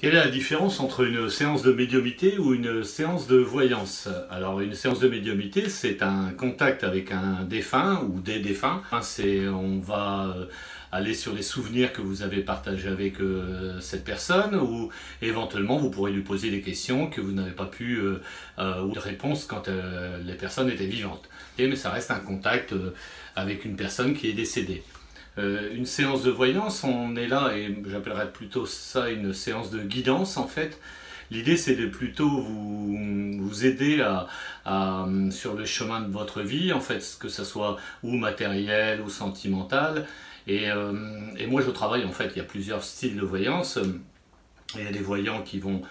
Quelle est la différence entre une séance de médiumité ou une séance de voyance? Alors une séance de médiumité, c'est un contact avec un défunt ou des défunts. On va euh, aller sur les souvenirs que vous avez partagés avec euh, cette personne ou éventuellement vous pourrez lui poser des questions que vous n'avez pas pu euh, ou de réponses quand les personnes étaient vivantes. mais ça reste un contact avec une personne qui est décédée. Euh, une séance de voyance, on est là, et j'appellerais plutôt ça une séance de guidance en fait. L'idée c'est de plutôt vous, vous aider à, sur le chemin de votre vie, en fait, que ce soit ou matériel ou sentimental. Et, euh, et moi je travaille en fait, il y a plusieurs styles de voyance. Il y a des voyants qui vont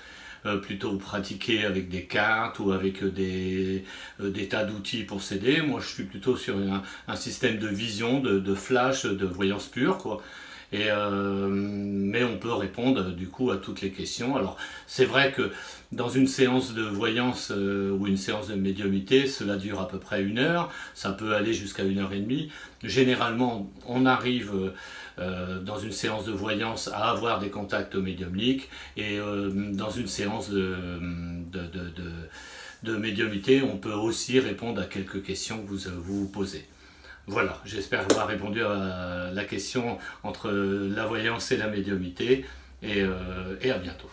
plutôt pratiquer avec des cartes ou avec des, euh, des tas d'outils pour s'aider. Moi, je suis plutôt sur un, système de vision, de, de, flash, de voyance pure, quoi. Et, euh, mais on peut répondre du coup à toutes les questions. Alors c'est vrai que dans une séance de voyance euh, ou une séance de médiumité, cela dure à peu près une heure, ça peut aller jusqu'à une heure et demie. Généralement, on arrive euh, dans une séance de voyance à avoir des contacts médiumniques et dans une séance de, de, médiumité, on peut aussi répondre à quelques questions que vous vous posez. Voilà, j'espère avoir répondu à la question entre la voyance et la médiumité et, euh, et à bientôt.